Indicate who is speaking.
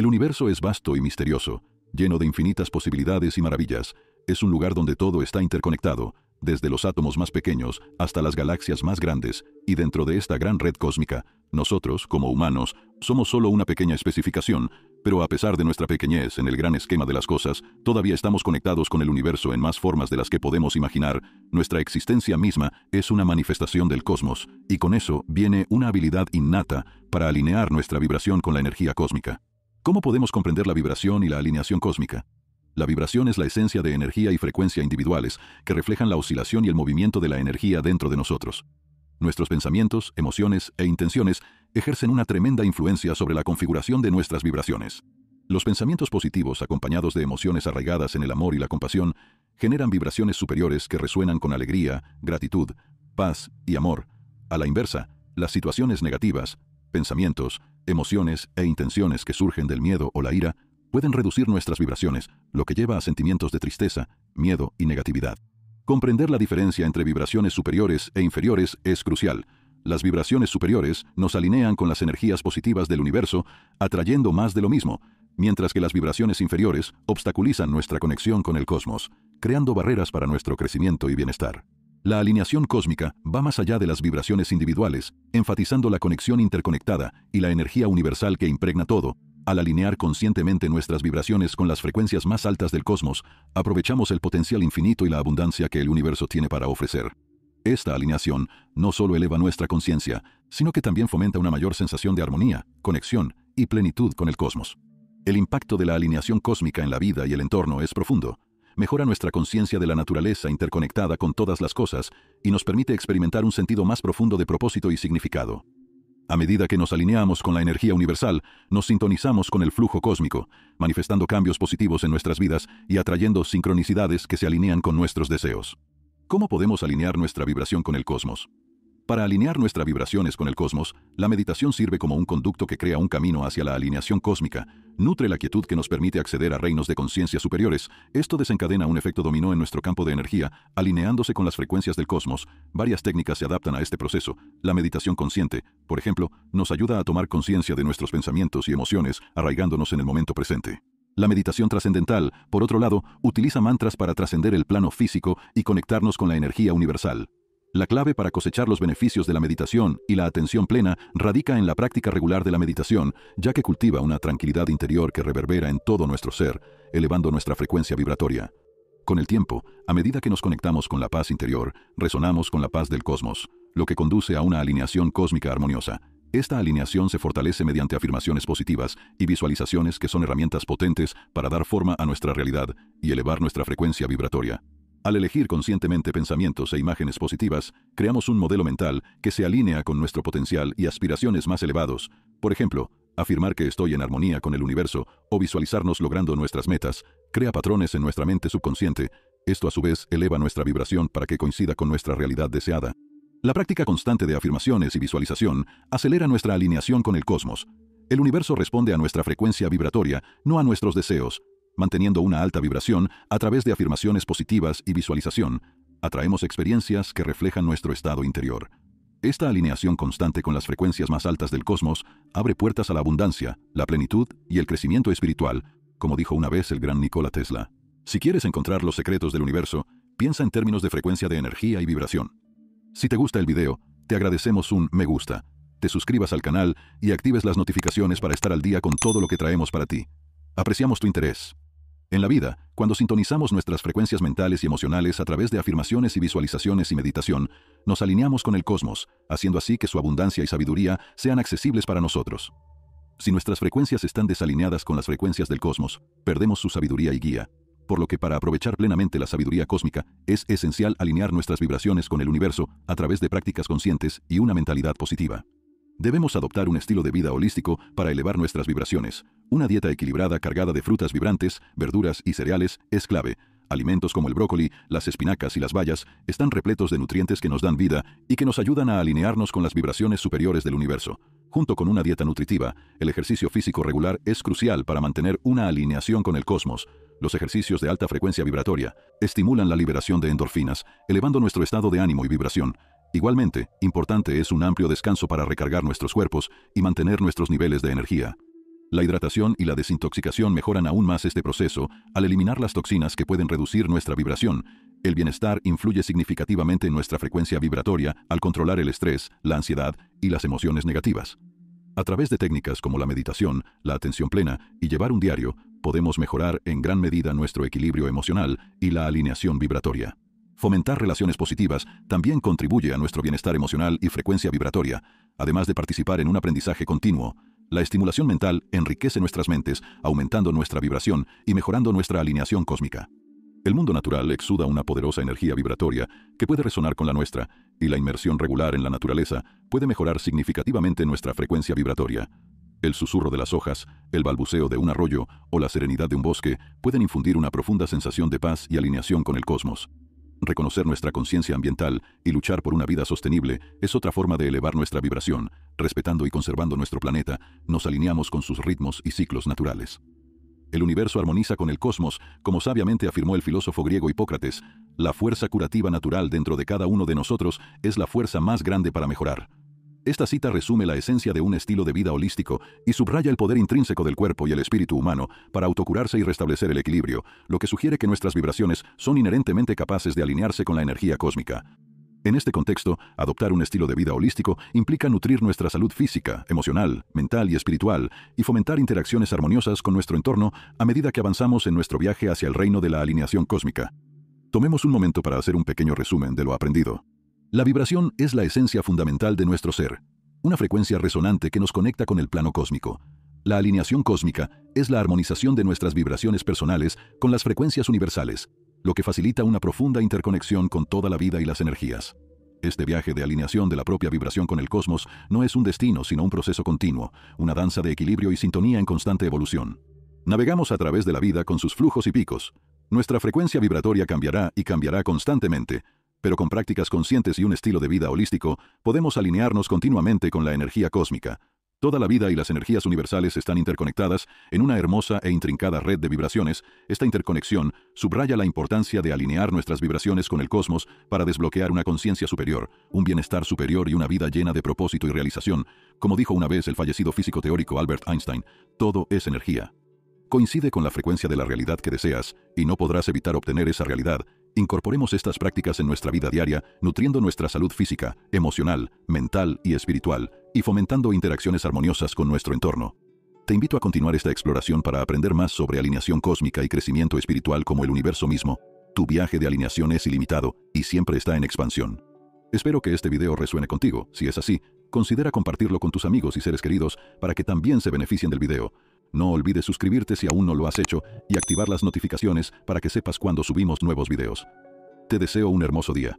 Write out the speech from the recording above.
Speaker 1: El universo es vasto y misterioso, lleno de infinitas posibilidades y maravillas. Es un lugar donde todo está interconectado, desde los átomos más pequeños hasta las galaxias más grandes, y dentro de esta gran red cósmica, nosotros, como humanos, somos solo una pequeña especificación, pero a pesar de nuestra pequeñez en el gran esquema de las cosas, todavía estamos conectados con el universo en más formas de las que podemos imaginar. Nuestra existencia misma es una manifestación del cosmos, y con eso viene una habilidad innata para alinear nuestra vibración con la energía cósmica. ¿Cómo podemos comprender la vibración y la alineación cósmica? La vibración es la esencia de energía y frecuencia individuales que reflejan la oscilación y el movimiento de la energía dentro de nosotros. Nuestros pensamientos, emociones e intenciones ejercen una tremenda influencia sobre la configuración de nuestras vibraciones. Los pensamientos positivos, acompañados de emociones arraigadas en el amor y la compasión, generan vibraciones superiores que resuenan con alegría, gratitud, paz y amor. A la inversa, las situaciones negativas, pensamientos, emociones e intenciones que surgen del miedo o la ira pueden reducir nuestras vibraciones, lo que lleva a sentimientos de tristeza, miedo y negatividad. Comprender la diferencia entre vibraciones superiores e inferiores es crucial. Las vibraciones superiores nos alinean con las energías positivas del universo, atrayendo más de lo mismo, mientras que las vibraciones inferiores obstaculizan nuestra conexión con el cosmos, creando barreras para nuestro crecimiento y bienestar. La alineación cósmica va más allá de las vibraciones individuales, enfatizando la conexión interconectada y la energía universal que impregna todo, al alinear conscientemente nuestras vibraciones con las frecuencias más altas del cosmos, aprovechamos el potencial infinito y la abundancia que el universo tiene para ofrecer. Esta alineación no solo eleva nuestra conciencia, sino que también fomenta una mayor sensación de armonía, conexión y plenitud con el cosmos. El impacto de la alineación cósmica en la vida y el entorno es profundo. Mejora nuestra conciencia de la naturaleza interconectada con todas las cosas y nos permite experimentar un sentido más profundo de propósito y significado. A medida que nos alineamos con la energía universal, nos sintonizamos con el flujo cósmico, manifestando cambios positivos en nuestras vidas y atrayendo sincronicidades que se alinean con nuestros deseos. ¿Cómo podemos alinear nuestra vibración con el cosmos? Para alinear nuestras vibraciones con el cosmos, la meditación sirve como un conducto que crea un camino hacia la alineación cósmica, nutre la quietud que nos permite acceder a reinos de conciencia superiores. Esto desencadena un efecto dominó en nuestro campo de energía, alineándose con las frecuencias del cosmos. Varias técnicas se adaptan a este proceso. La meditación consciente, por ejemplo, nos ayuda a tomar conciencia de nuestros pensamientos y emociones, arraigándonos en el momento presente. La meditación trascendental, por otro lado, utiliza mantras para trascender el plano físico y conectarnos con la energía universal. La clave para cosechar los beneficios de la meditación y la atención plena radica en la práctica regular de la meditación, ya que cultiva una tranquilidad interior que reverbera en todo nuestro ser, elevando nuestra frecuencia vibratoria. Con el tiempo, a medida que nos conectamos con la paz interior, resonamos con la paz del cosmos, lo que conduce a una alineación cósmica armoniosa. Esta alineación se fortalece mediante afirmaciones positivas y visualizaciones que son herramientas potentes para dar forma a nuestra realidad y elevar nuestra frecuencia vibratoria. Al elegir conscientemente pensamientos e imágenes positivas, creamos un modelo mental que se alinea con nuestro potencial y aspiraciones más elevados. Por ejemplo, afirmar que estoy en armonía con el universo o visualizarnos logrando nuestras metas, crea patrones en nuestra mente subconsciente. Esto a su vez eleva nuestra vibración para que coincida con nuestra realidad deseada. La práctica constante de afirmaciones y visualización acelera nuestra alineación con el cosmos. El universo responde a nuestra frecuencia vibratoria, no a nuestros deseos, manteniendo una alta vibración a través de afirmaciones positivas y visualización, atraemos experiencias que reflejan nuestro estado interior. Esta alineación constante con las frecuencias más altas del cosmos abre puertas a la abundancia, la plenitud y el crecimiento espiritual, como dijo una vez el gran Nikola Tesla. Si quieres encontrar los secretos del universo, piensa en términos de frecuencia de energía y vibración. Si te gusta el video, te agradecemos un me gusta, te suscribas al canal y actives las notificaciones para estar al día con todo lo que traemos para ti. Apreciamos tu interés. En la vida, cuando sintonizamos nuestras frecuencias mentales y emocionales a través de afirmaciones y visualizaciones y meditación, nos alineamos con el cosmos, haciendo así que su abundancia y sabiduría sean accesibles para nosotros. Si nuestras frecuencias están desalineadas con las frecuencias del cosmos, perdemos su sabiduría y guía. Por lo que para aprovechar plenamente la sabiduría cósmica, es esencial alinear nuestras vibraciones con el universo a través de prácticas conscientes y una mentalidad positiva. Debemos adoptar un estilo de vida holístico para elevar nuestras vibraciones. Una dieta equilibrada cargada de frutas vibrantes, verduras y cereales es clave. Alimentos como el brócoli, las espinacas y las bayas están repletos de nutrientes que nos dan vida y que nos ayudan a alinearnos con las vibraciones superiores del universo. Junto con una dieta nutritiva, el ejercicio físico regular es crucial para mantener una alineación con el cosmos. Los ejercicios de alta frecuencia vibratoria estimulan la liberación de endorfinas, elevando nuestro estado de ánimo y vibración. Igualmente, importante es un amplio descanso para recargar nuestros cuerpos y mantener nuestros niveles de energía. La hidratación y la desintoxicación mejoran aún más este proceso al eliminar las toxinas que pueden reducir nuestra vibración. El bienestar influye significativamente en nuestra frecuencia vibratoria al controlar el estrés, la ansiedad y las emociones negativas. A través de técnicas como la meditación, la atención plena y llevar un diario, podemos mejorar en gran medida nuestro equilibrio emocional y la alineación vibratoria. Fomentar relaciones positivas también contribuye a nuestro bienestar emocional y frecuencia vibratoria, además de participar en un aprendizaje continuo, la estimulación mental enriquece nuestras mentes, aumentando nuestra vibración y mejorando nuestra alineación cósmica. El mundo natural exuda una poderosa energía vibratoria que puede resonar con la nuestra, y la inmersión regular en la naturaleza puede mejorar significativamente nuestra frecuencia vibratoria. El susurro de las hojas, el balbuceo de un arroyo o la serenidad de un bosque pueden infundir una profunda sensación de paz y alineación con el cosmos. Reconocer nuestra conciencia ambiental y luchar por una vida sostenible es otra forma de elevar nuestra vibración. Respetando y conservando nuestro planeta, nos alineamos con sus ritmos y ciclos naturales. El universo armoniza con el cosmos, como sabiamente afirmó el filósofo griego Hipócrates. La fuerza curativa natural dentro de cada uno de nosotros es la fuerza más grande para mejorar. Esta cita resume la esencia de un estilo de vida holístico y subraya el poder intrínseco del cuerpo y el espíritu humano para autocurarse y restablecer el equilibrio, lo que sugiere que nuestras vibraciones son inherentemente capaces de alinearse con la energía cósmica. En este contexto, adoptar un estilo de vida holístico implica nutrir nuestra salud física, emocional, mental y espiritual y fomentar interacciones armoniosas con nuestro entorno a medida que avanzamos en nuestro viaje hacia el reino de la alineación cósmica. Tomemos un momento para hacer un pequeño resumen de lo aprendido. La vibración es la esencia fundamental de nuestro ser, una frecuencia resonante que nos conecta con el plano cósmico. La alineación cósmica es la armonización de nuestras vibraciones personales con las frecuencias universales, lo que facilita una profunda interconexión con toda la vida y las energías. Este viaje de alineación de la propia vibración con el cosmos no es un destino, sino un proceso continuo, una danza de equilibrio y sintonía en constante evolución. Navegamos a través de la vida con sus flujos y picos. Nuestra frecuencia vibratoria cambiará y cambiará constantemente, pero con prácticas conscientes y un estilo de vida holístico, podemos alinearnos continuamente con la energía cósmica. Toda la vida y las energías universales están interconectadas en una hermosa e intrincada red de vibraciones. Esta interconexión subraya la importancia de alinear nuestras vibraciones con el cosmos para desbloquear una conciencia superior, un bienestar superior y una vida llena de propósito y realización. Como dijo una vez el fallecido físico teórico Albert Einstein, todo es energía. Coincide con la frecuencia de la realidad que deseas, y no podrás evitar obtener esa realidad, Incorporemos estas prácticas en nuestra vida diaria, nutriendo nuestra salud física, emocional, mental y espiritual, y fomentando interacciones armoniosas con nuestro entorno. Te invito a continuar esta exploración para aprender más sobre alineación cósmica y crecimiento espiritual como el universo mismo. Tu viaje de alineación es ilimitado y siempre está en expansión. Espero que este video resuene contigo. Si es así, considera compartirlo con tus amigos y seres queridos para que también se beneficien del video. No olvides suscribirte si aún no lo has hecho y activar las notificaciones para que sepas cuando subimos nuevos videos. Te deseo un hermoso día.